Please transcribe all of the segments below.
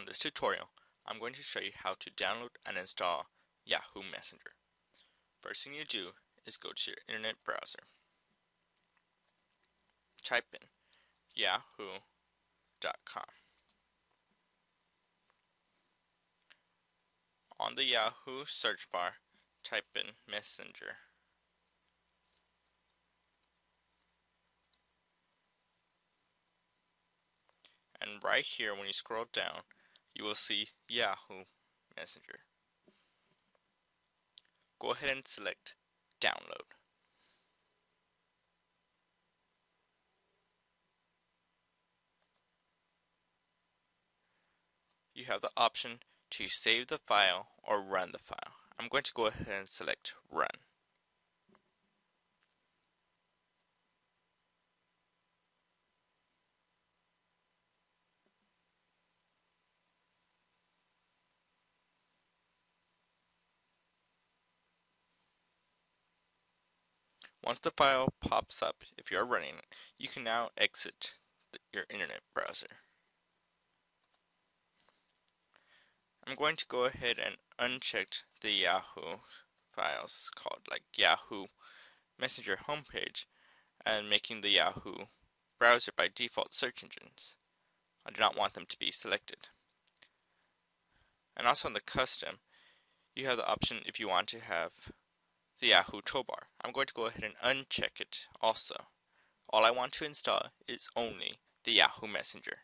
On this tutorial, I'm going to show you how to download and install Yahoo Messenger. First thing you do is go to your internet browser. Type in yahoo.com. On the Yahoo search bar, type in Messenger. and right here when you scroll down you will see Yahoo Messenger. Go ahead and select download. You have the option to save the file or run the file. I'm going to go ahead and select run. Once the file pops up, if you are running it, you can now exit your internet browser. I'm going to go ahead and uncheck the Yahoo files called like Yahoo Messenger homepage and making the Yahoo browser by default search engines. I do not want them to be selected. And also in the custom, you have the option if you want to have the Yahoo toolbar. I'm going to go ahead and uncheck it also. All I want to install is only the Yahoo Messenger.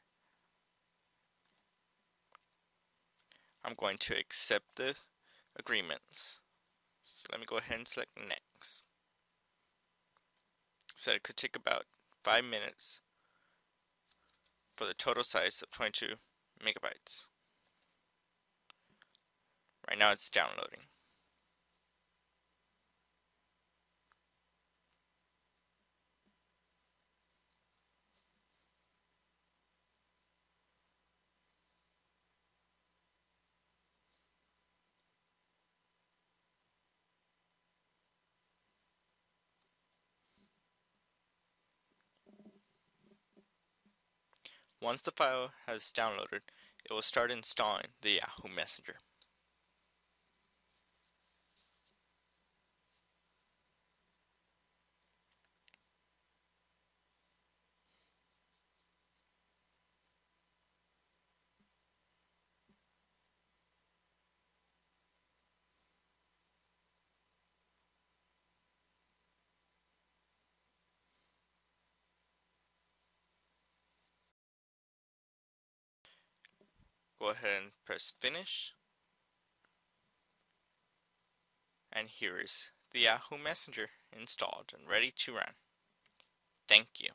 I'm going to accept the agreements. So let me go ahead and select next. So it could take about 5 minutes for the total size of 22 megabytes. Right now it's downloading. Once the file has downloaded, it will start installing the Yahoo Messenger. Go ahead and press finish. And here is the Yahoo Messenger installed and ready to run. Thank you.